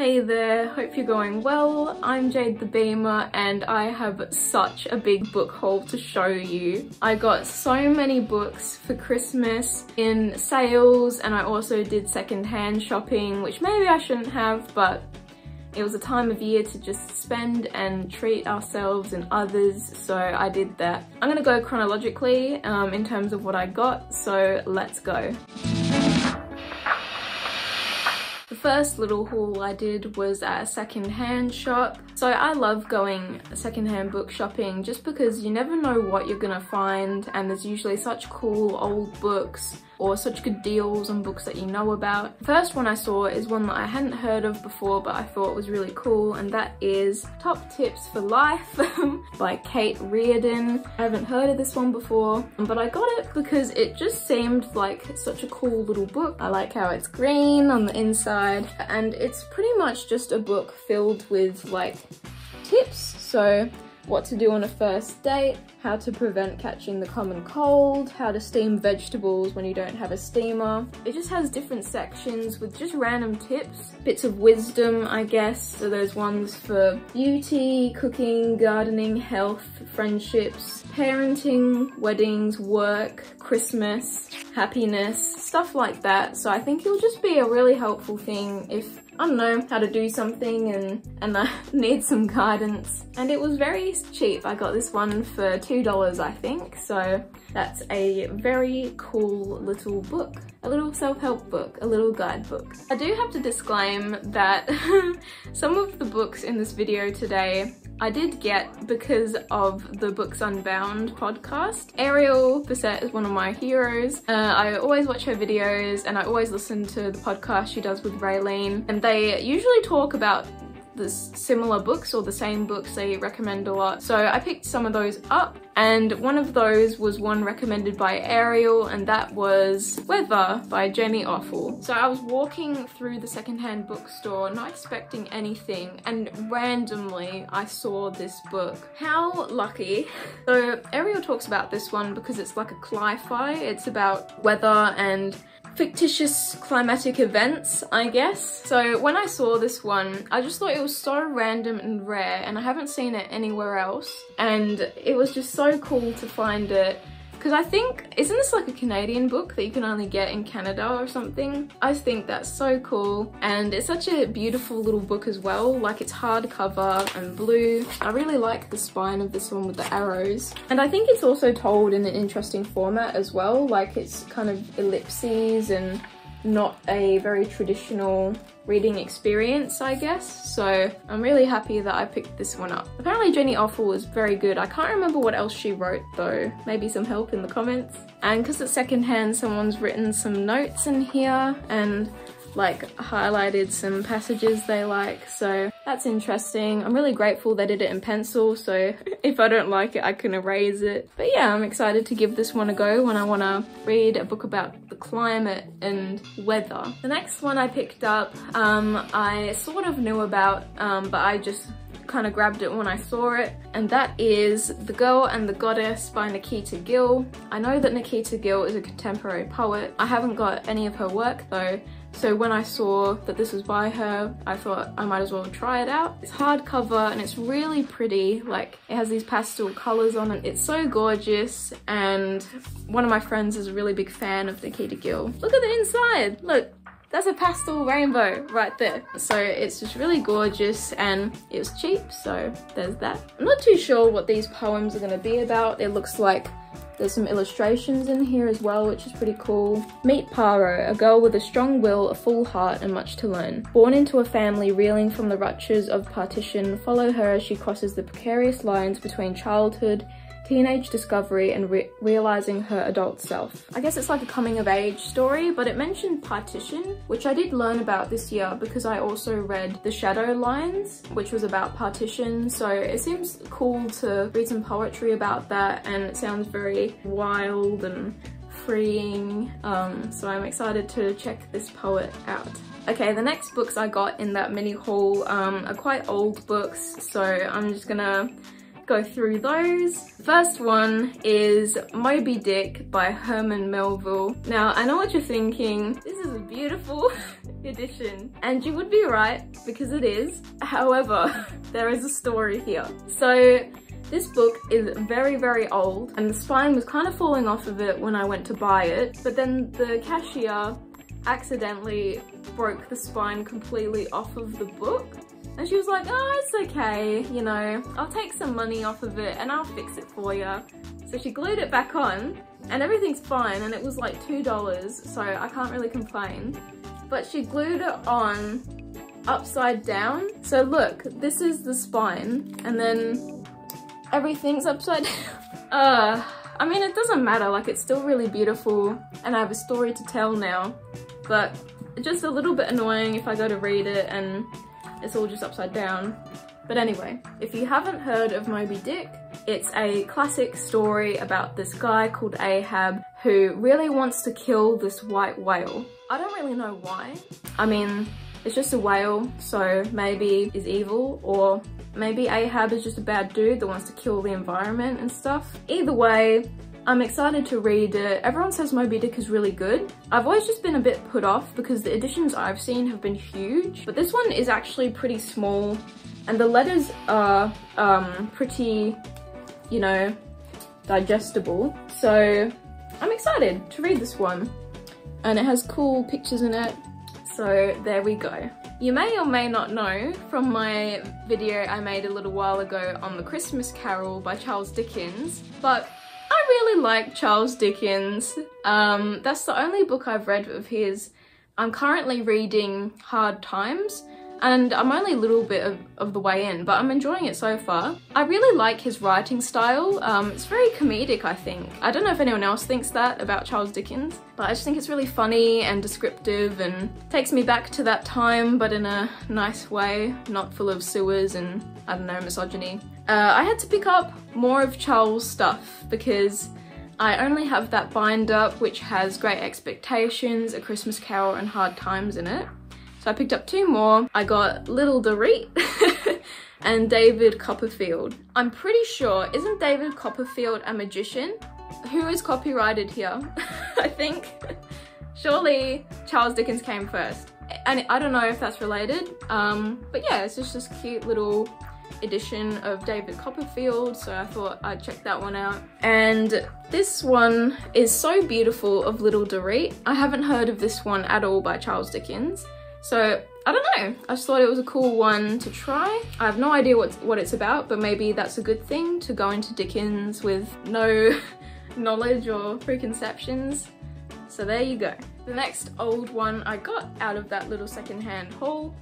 Hey there, hope you're going well. I'm Jade the Beamer and I have such a big book haul to show you. I got so many books for Christmas in sales and I also did secondhand shopping, which maybe I shouldn't have, but it was a time of year to just spend and treat ourselves and others, so I did that. I'm gonna go chronologically um, in terms of what I got, so let's go first little haul I did was at a secondhand shop. So I love going secondhand book shopping just because you never know what you're gonna find and there's usually such cool old books or such good deals on books that you know about. The first one I saw is one that I hadn't heard of before but I thought was really cool and that is Top Tips for Life by Kate Reardon. I haven't heard of this one before but I got it because it just seemed like such a cool little book. I like how it's green on the inside and it's pretty much just a book filled with like tips. So what to do on a first date, how to prevent catching the common cold, how to steam vegetables when you don't have a steamer. It just has different sections with just random tips, bits of wisdom, I guess. So there's ones for beauty, cooking, gardening, health, friendships, parenting, weddings, work, Christmas, happiness, stuff like that. So I think it'll just be a really helpful thing if I don't know how to do something and, and I need some guidance. And it was very cheap. I got this one for $2 I think. So that's a very cool little book. A little self-help book, a little guidebook. I do have to disclaim that some of the books in this video today I did get because of the Books Unbound podcast. Ariel Bissett is one of my heroes. Uh, I always watch her videos and I always listen to the podcast she does with Raeleen and they usually talk about the similar books or the same books they recommend a lot. So I picked some of those up and one of those was one recommended by Ariel and that was Weather by Jamie Offill. So I was walking through the secondhand bookstore not expecting anything and randomly I saw this book. How lucky. So Ariel talks about this one because it's like a cli-fi. It's about weather and fictitious climatic events, I guess. So when I saw this one, I just thought it was so random and rare and I haven't seen it anywhere else. And it was just so cool to find it because I think, isn't this like a Canadian book that you can only get in Canada or something? I think that's so cool. And it's such a beautiful little book as well. Like it's hardcover and blue. I really like the spine of this one with the arrows. And I think it's also told in an interesting format as well. Like it's kind of ellipses and not a very traditional reading experience, I guess. So I'm really happy that I picked this one up. Apparently Jenny Offill was very good. I can't remember what else she wrote though. Maybe some help in the comments. And because it's secondhand, someone's written some notes in here and like highlighted some passages they like so that's interesting. I'm really grateful they did it in pencil so if i don't like it i can erase it. But yeah i'm excited to give this one a go when i want to read a book about the climate and weather. The next one i picked up um, i sort of knew about um, but i just kind of grabbed it when I saw it and that is The Girl and the Goddess by Nikita Gill. I know that Nikita Gill is a contemporary poet. I haven't got any of her work though so when I saw that this was by her, I thought I might as well try it out. It's hardcover and it's really pretty. Like it has these pastel colors on it. It's so gorgeous. And one of my friends is a really big fan of Nikita Gill. Look at the inside. Look, that's a pastel rainbow right there. So it's just really gorgeous and it was cheap, so there's that. I'm not too sure what these poems are gonna be about. It looks like there's some illustrations in here as well, which is pretty cool. Meet Paro, a girl with a strong will, a full heart, and much to learn. Born into a family reeling from the ruptures of partition, follow her as she crosses the precarious lines between childhood teenage discovery and re realizing her adult self. I guess it's like a coming of age story, but it mentioned partition, which I did learn about this year because I also read The Shadow Lines, which was about partition. So it seems cool to read some poetry about that and it sounds very wild and freeing. Um, so I'm excited to check this poet out. Okay, the next books I got in that mini haul um, are quite old books, so I'm just gonna go through those. First one is Moby Dick by Herman Melville. Now, I know what you're thinking. This is a beautiful edition. And you would be right, because it is. However, there is a story here. So this book is very, very old and the spine was kind of falling off of it when I went to buy it. But then the cashier accidentally broke the spine completely off of the book. And she was like, oh, it's okay, you know, I'll take some money off of it and I'll fix it for you. So she glued it back on and everything's fine and it was like $2, so I can't really complain. But she glued it on upside down. So look, this is the spine and then everything's upside down. uh, I mean, it doesn't matter, like it's still really beautiful and I have a story to tell now, but just a little bit annoying if I go to read it and it's all just upside down. But anyway, if you haven't heard of Moby Dick, it's a classic story about this guy called Ahab who really wants to kill this white whale. I don't really know why. I mean, it's just a whale, so maybe is evil, or maybe Ahab is just a bad dude that wants to kill the environment and stuff. Either way, I'm excited to read it. Everyone says Moby Dick is really good. I've always just been a bit put off because the editions I've seen have been huge, but this one is actually pretty small and the letters are um, pretty, you know, digestible. So I'm excited to read this one. And it has cool pictures in it. So there we go. You may or may not know from my video I made a little while ago on The Christmas Carol by Charles Dickens, but I really like Charles Dickens. Um, that's the only book I've read of his. I'm currently reading Hard Times, and I'm only a little bit of, of, the way in, but I'm enjoying it so far. I really like his writing style. Um, it's very comedic, I think. I don't know if anyone else thinks that about Charles Dickens, but I just think it's really funny and descriptive and takes me back to that time, but in a nice way, not full of sewers and, I don't know, misogyny. Uh, I had to pick up more of Charles' stuff because I only have that bind up which has Great Expectations, A Christmas Carol and Hard Times in it. So I picked up two more. I got Little Dorrit and David Copperfield. I'm pretty sure, isn't David Copperfield a magician? Who is copyrighted here? I think surely Charles Dickens came first. And I don't know if that's related, um, but yeah, it's just this cute little edition of David Copperfield, so I thought I'd check that one out. And this one is so beautiful of Little Dorrit. I haven't heard of this one at all by Charles Dickens. So I don't know, I just thought it was a cool one to try. I have no idea what, what it's about, but maybe that's a good thing to go into Dickens with no knowledge or preconceptions. So there you go. The next old one I got out of that little secondhand haul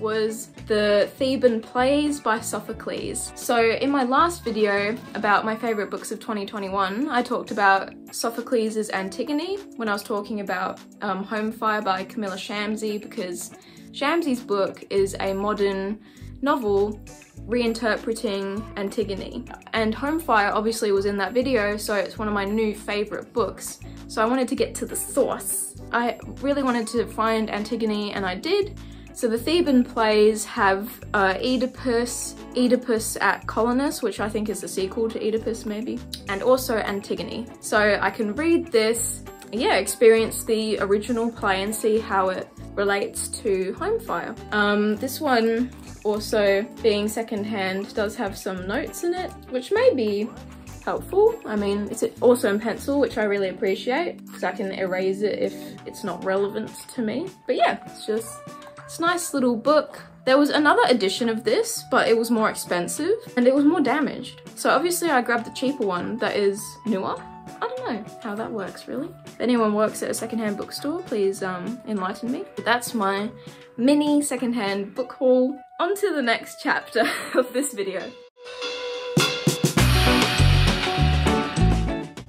was the Theban Plays by Sophocles. So in my last video about my favourite books of 2021, I talked about Sophocles' Antigone when I was talking about um, Home Fire by Kamila Shamsie because Shamsie's book is a modern novel reinterpreting Antigone. And Home Fire obviously was in that video, so it's one of my new favourite books. So I wanted to get to the source. I really wanted to find Antigone and I did, so the Theban plays have uh, Oedipus, Oedipus at Colonus, which I think is the sequel to Oedipus maybe, and also Antigone. So I can read this, yeah, experience the original play and see how it relates to Home Fire. Um, this one also being secondhand does have some notes in it, which may be helpful. I mean, it's also in pencil, which I really appreciate because I can erase it if it's not relevant to me. But yeah, it's just it's a nice little book. There was another edition of this, but it was more expensive and it was more damaged. So obviously I grabbed the cheaper one that is newer. I don't know how that works really. If anyone works at a secondhand bookstore, please um, enlighten me. That's my mini secondhand book haul. On to the next chapter of this video.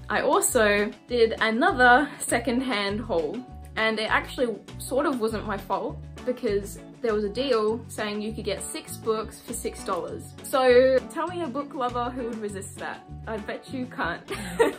I also did another secondhand haul and it actually sort of wasn't my fault because there was a deal saying you could get six books for six dollars. So tell me a book lover who would resist that. I bet you can't.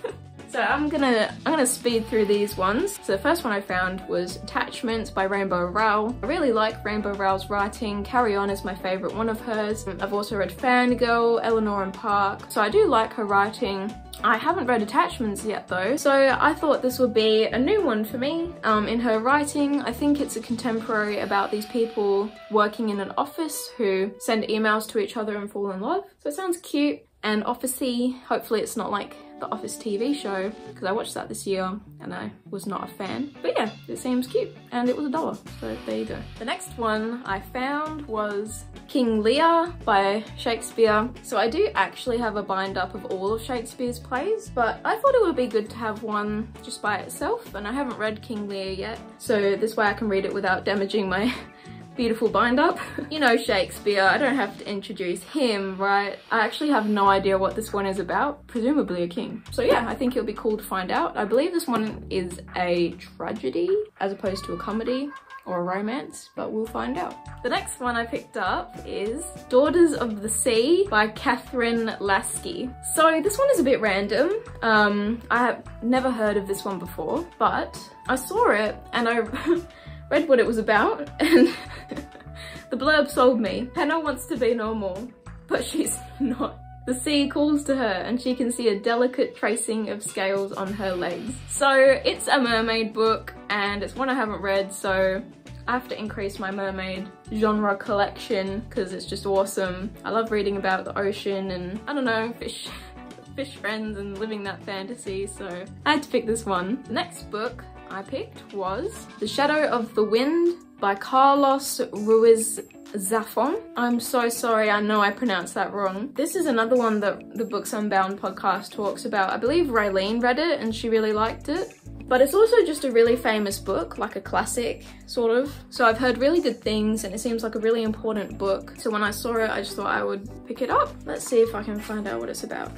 So I'm gonna I'm gonna speed through these ones. So the first one I found was Attachments by Rainbow Rowell. I really like Rainbow Rowell's writing. Carry On is my favourite one of hers. I've also read Fangirl, Eleanor and Park. So I do like her writing. I haven't read Attachments yet though, so I thought this would be a new one for me. Um, in her writing, I think it's a contemporary about these people working in an office who send emails to each other and fall in love. So it sounds cute and officey. Hopefully it's not like the Office TV show because I watched that this year and I was not a fan. But yeah, it seems cute and it was a dollar, so there you go. The next one I found was King Lear by Shakespeare. So I do actually have a bind up of all of Shakespeare's plays, but I thought it would be good to have one just by itself and I haven't read King Lear yet. So this way I can read it without damaging my beautiful bind up. you know Shakespeare, I don't have to introduce him, right? I actually have no idea what this one is about, presumably a king. So yeah, I think it'll be cool to find out. I believe this one is a tragedy as opposed to a comedy or a romance, but we'll find out. The next one I picked up is Daughters of the Sea by Kathryn Lasky. So this one is a bit random. Um, I have never heard of this one before, but I saw it and I read what it was about and the blurb sold me. Hannah wants to be normal, but she's not. The sea calls to her and she can see a delicate tracing of scales on her legs. So it's a mermaid book and it's one I haven't read so I have to increase my mermaid genre collection because it's just awesome. I love reading about the ocean and I don't know, fish fish friends and living that fantasy so I had to pick this one. The next book I picked was The Shadow of the Wind by Carlos Ruiz Zafon. I'm so sorry, I know I pronounced that wrong. This is another one that the Books Unbound podcast talks about. I believe Raeleen read it and she really liked it. But it's also just a really famous book, like a classic, sort of. So I've heard really good things and it seems like a really important book. So when I saw it, I just thought I would pick it up. Let's see if I can find out what it's about.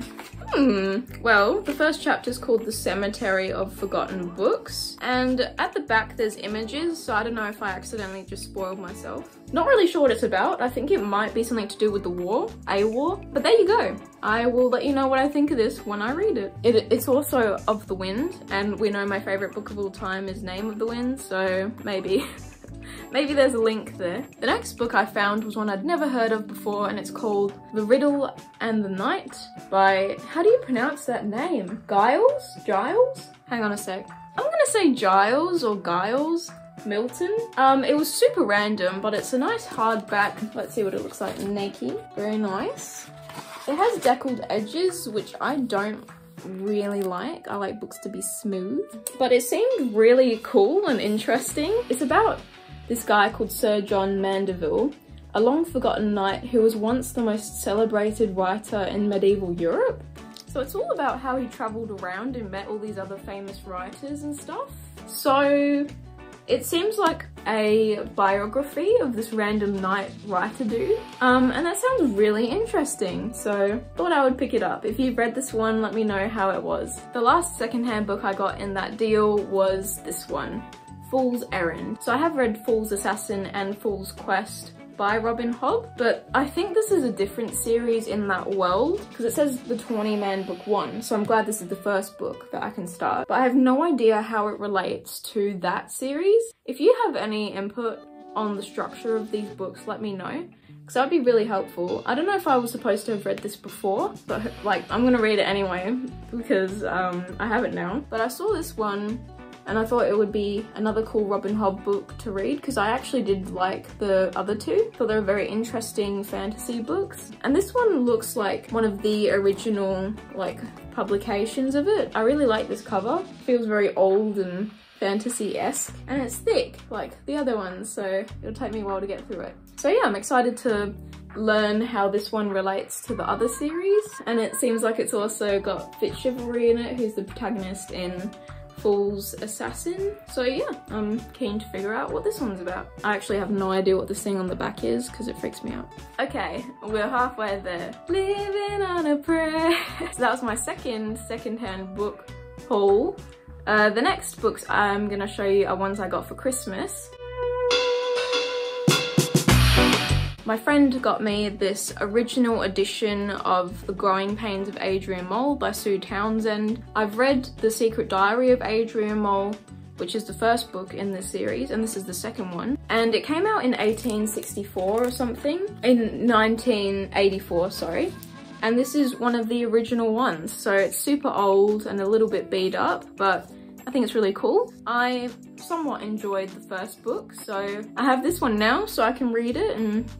Hmm, well, the first chapter is called The Cemetery of Forgotten Books. And at the back there's images, so I don't know if I just spoiled myself. Not really sure what it's about. I think it might be something to do with the war, a war. But there you go. I will let you know what I think of this when I read it. it it's also of the wind, and we know my favorite book of all time is Name of the Wind, so maybe Maybe there's a link there. The next book I found was one I'd never heard of before and it's called The Riddle and the Knight by, how do you pronounce that name? Giles? Giles? Hang on a sec. I'm gonna say Giles or Giles. Milton. Um, it was super random, but it's a nice hardback. Let's see what it looks like naked. Very nice. It has deckled edges, which I don't really like. I like books to be smooth. But it seemed really cool and interesting. It's about this guy called Sir John Mandeville, a long forgotten knight who was once the most celebrated writer in medieval Europe. So it's all about how he travelled around and met all these other famous writers and stuff. So it seems like a biography of this random knight writer dude. Um, and that sounds really interesting, so thought I would pick it up. If you've read this one, let me know how it was. The last secondhand book I got in that deal was this one, Fool's Errand. So I have read Fool's Assassin and Fool's Quest by Robin Hobb, but I think this is a different series in that world because it says the Tawny Man book one, so I'm glad this is the first book that I can start. But I have no idea how it relates to that series. If you have any input on the structure of these books, let me know because that would be really helpful. I don't know if I was supposed to have read this before, but like I'm gonna read it anyway because um, I have it now. But I saw this one and I thought it would be another cool Robin Hobb book to read because I actually did like the other two. Thought they were very interesting fantasy books. And this one looks like one of the original like publications of it. I really like this cover. Feels very old and fantasy-esque and it's thick like the other ones so it'll take me a while to get through it. So yeah, I'm excited to learn how this one relates to the other series and it seems like it's also got Fitz Chivalry in it who's the protagonist in Fool's Assassin. So yeah, I'm keen to figure out what this one's about. I actually have no idea what this thing on the back is because it freaks me out. Okay, we're halfway there. Living on a prayer. so that was my second secondhand book haul. Uh, the next books I'm gonna show you are ones I got for Christmas. My friend got me this original edition of The Growing Pains of Adrian Mole by Sue Townsend. I've read The Secret Diary of Adrian Mole which is the first book in this series, and this is the second one. And it came out in 1864 or something, in 1984, sorry. And this is one of the original ones, so it's super old and a little bit beat up, but I think it's really cool. I somewhat enjoyed the first book, so I have this one now so I can read it and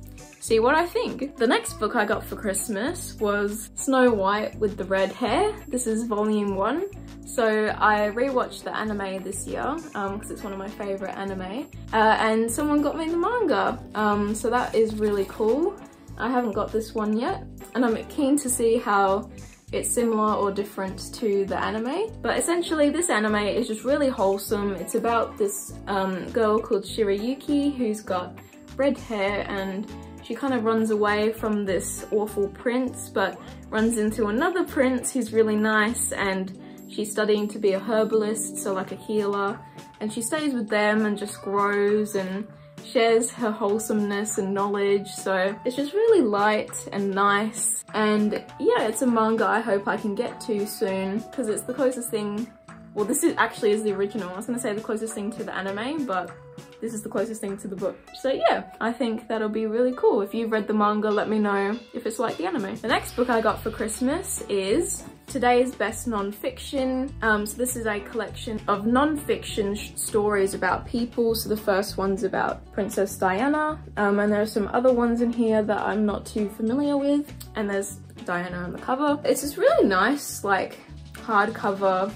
see what I think. The next book I got for Christmas was Snow White with the Red Hair. This is volume one. So I rewatched the anime this year because um, it's one of my favorite anime uh, and someone got me the manga. Um, so that is really cool. I haven't got this one yet and I'm keen to see how it's similar or different to the anime. But essentially this anime is just really wholesome. It's about this um, girl called Shirayuki who's got red hair and she kind of runs away from this awful prince but runs into another prince who's really nice and she's studying to be a herbalist, so like a healer, and she stays with them and just grows and shares her wholesomeness and knowledge. So it's just really light and nice. And yeah it's a manga I hope I can get to soon because it's the closest thing well this is actually is the original. I was gonna say the closest thing to the anime but this is the closest thing to the book. So yeah, I think that'll be really cool. If you've read the manga, let me know if it's like the anime. The next book I got for Christmas is today's best non-fiction. Um, so this is a collection of non-fiction stories about people. So the first one's about Princess Diana. Um, and there are some other ones in here that I'm not too familiar with. And there's Diana on the cover. It's this really nice, like, hardcover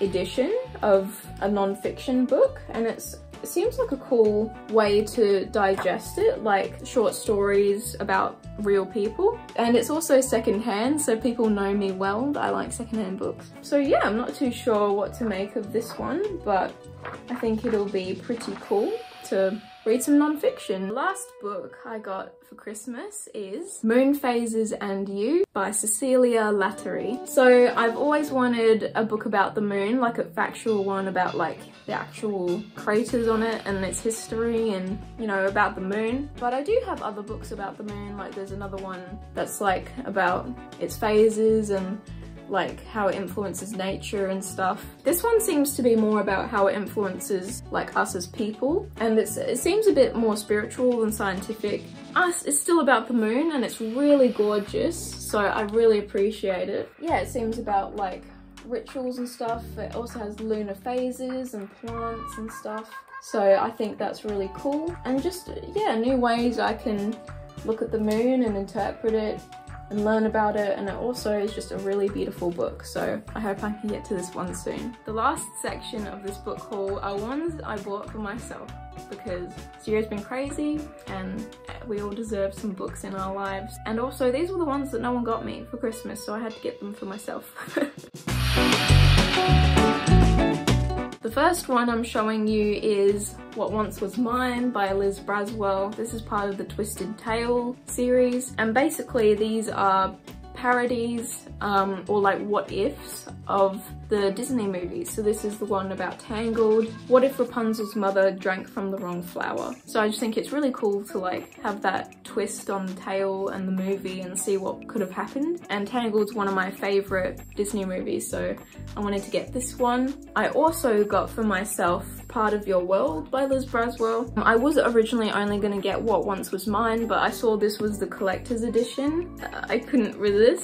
edition of a non-fiction book and it's it seems like a cool way to digest it, like short stories about real people. And it's also secondhand, so people know me well I like secondhand books. So yeah, I'm not too sure what to make of this one, but I think it'll be pretty cool to read some non-fiction. Last book I got for Christmas is Moon Phases and You by Cecilia Lattari. So I've always wanted a book about the moon, like a factual one about like the actual craters on it and its history and you know about the moon. But I do have other books about the moon, like there's another one that's like about its phases and like how it influences nature and stuff. This one seems to be more about how it influences like us as people and it seems a bit more spiritual than scientific. Us, is still about the moon and it's really gorgeous so I really appreciate it. Yeah, it seems about like rituals and stuff. It also has lunar phases and plants and stuff. So I think that's really cool. And just, yeah, new ways I can look at the moon and interpret it and learn about it and it also is just a really beautiful book so I hope I can get to this one soon. The last section of this book haul are ones I bought for myself because this year has been crazy and we all deserve some books in our lives and also these were the ones that no one got me for Christmas so I had to get them for myself. The first one I'm showing you is What Once Was Mine by Liz Braswell. This is part of the Twisted Tale series and basically these are parodies um, or like what ifs of the Disney movies. So this is the one about Tangled. What if Rapunzel's mother drank from the wrong flower? So I just think it's really cool to like have that twist on the tale and the movie and see what could have happened. And Tangled's one of my favorite Disney movies, so I wanted to get this one. I also got for myself Part of Your World by Liz Braswell. I was originally only gonna get What Once Was Mine, but I saw this was the collector's edition. I couldn't resist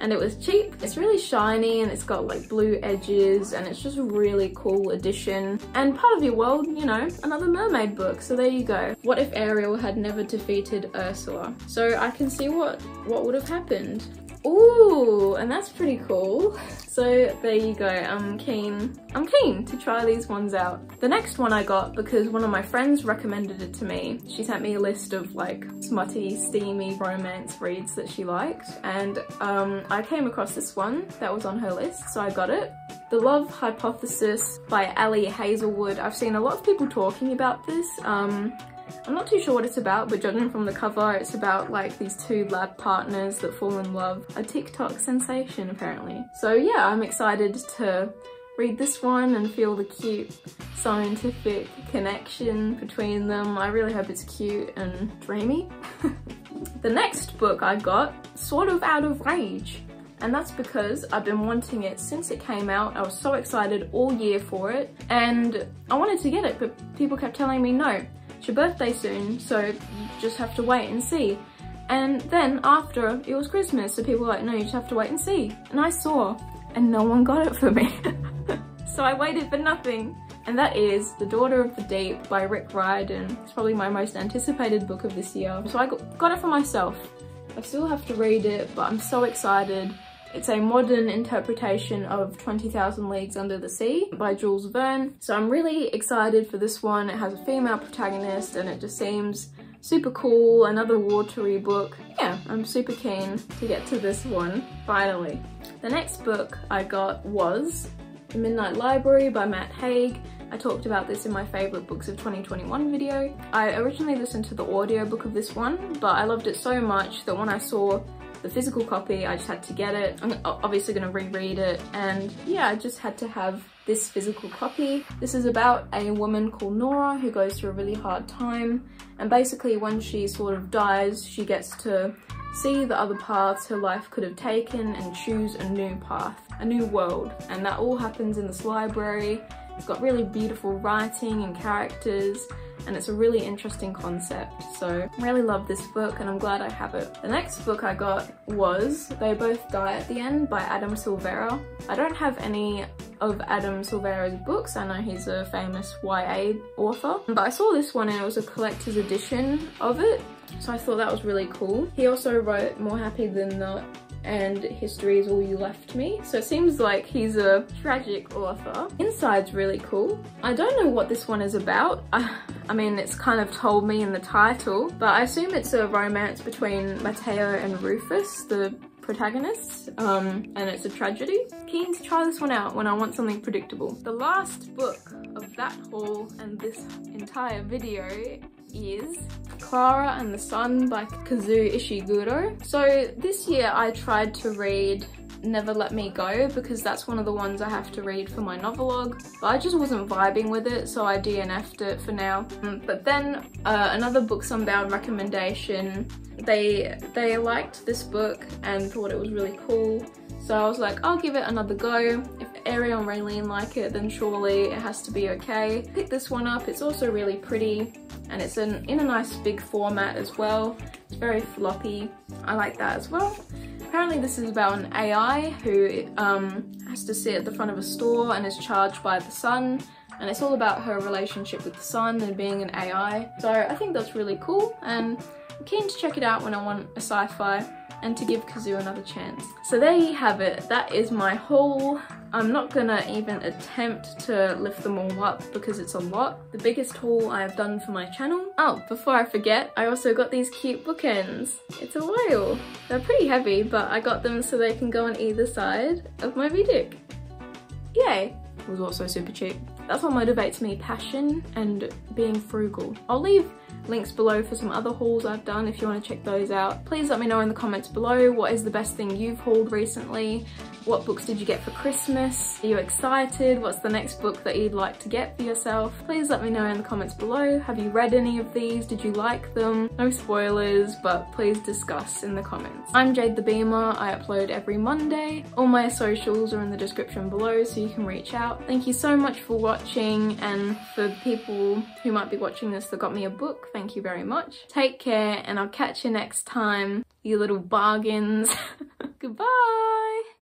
and it was cheap. It's really shiny and it's got like blue edges and it's just a really cool addition. And part of your world, you know, another mermaid book. So there you go. What if Ariel had never defeated Ursula? So I can see what, what would have happened. Ooh, and that's pretty cool. So there you go, I'm keen. I'm keen to try these ones out. The next one I got because one of my friends recommended it to me. She sent me a list of like smutty, steamy romance reads that she liked and um, I came across this one that was on her list, so I got it. The Love Hypothesis by Ali Hazelwood. I've seen a lot of people talking about this. Um, I'm not too sure what it's about, but judging from the cover, it's about like these two lab partners that fall in love. A TikTok sensation, apparently. So yeah, I'm excited to read this one and feel the cute scientific connection between them. I really hope it's cute and dreamy. the next book I got, sort of out of rage. And that's because I've been wanting it since it came out. I was so excited all year for it and I wanted to get it, but people kept telling me, no, it's your birthday soon, so you just have to wait and see. And then after, it was Christmas, so people were like, no, you just have to wait and see. And I saw, and no one got it for me. so I waited for nothing. And that is The Daughter of the Deep by Rick Riordan. It's probably my most anticipated book of this year. So I got it for myself. I still have to read it, but I'm so excited. It's a modern interpretation of 20,000 Leagues Under the Sea by Jules Verne. So I'm really excited for this one. It has a female protagonist and it just seems super cool, another watery book. Yeah, I'm super keen to get to this one, finally. The next book I got was The Midnight Library by Matt Haig. I talked about this in my favourite books of 2021 video. I originally listened to the audiobook of this one, but I loved it so much that when I saw the physical copy, I just had to get it. I'm obviously to reread it and yeah, I just had to have this physical copy. This is about a woman called Nora who goes through a really hard time and basically when she sort of dies, she gets to see the other paths her life could have taken and choose a new path, a new world. And that all happens in this library. It's got really beautiful writing and characters and it's a really interesting concept. So I really love this book and I'm glad I have it. The next book I got was They Both Die at the End by Adam Silvera. I don't have any of Adam Silvera's books. I know he's a famous YA author, but I saw this one and it was a collector's edition of it. So I thought that was really cool. He also wrote More Happy Than Not and History is All You Left Me. So it seems like he's a tragic author. Inside's really cool. I don't know what this one is about. I mean, it's kind of told me in the title, but I assume it's a romance between Matteo and Rufus, the protagonists, um, and it's a tragedy. Keen to try this one out when I want something predictable. The last book of that haul and this entire video is Clara and the Sun by Kazuo Ishiguro. So this year I tried to read Never Let Me Go because that's one of the ones I have to read for my novelog but I just wasn't vibing with it so I DNF'd it for now. Um, but then uh, another Books Unbound recommendation, they, they liked this book and thought it was really cool so I was like, I'll give it another go. If Ariel and Raeleen like it, then surely it has to be okay. Pick this one up. It's also really pretty and it's in, in a nice big format as well. It's very floppy. I like that as well. Apparently this is about an AI who um, has to sit at the front of a store and is charged by the sun and it's all about her relationship with the sun and being an AI. So I think that's really cool and I'm keen to check it out when I want a sci-fi and to give Kazoo another chance. So there you have it. That is my haul. I'm not gonna even attempt to lift them all up because it's a lot. The biggest haul I've done for my channel. Oh, before I forget, I also got these cute bookends. It's a whale. They're pretty heavy, but I got them so they can go on either side of my VDIC. Yay! It was also super cheap. That's what motivates me, passion and being frugal. I'll leave links below for some other hauls I've done if you want to check those out. Please let me know in the comments below what is the best thing you've hauled recently what books did you get for Christmas? Are you excited? What's the next book that you'd like to get for yourself? Please let me know in the comments below. Have you read any of these? Did you like them? No spoilers, but please discuss in the comments. I'm Jade the Beamer. I upload every Monday. All my socials are in the description below so you can reach out. Thank you so much for watching and for people who might be watching this that got me a book, thank you very much. Take care and I'll catch you next time, you little bargains. Goodbye!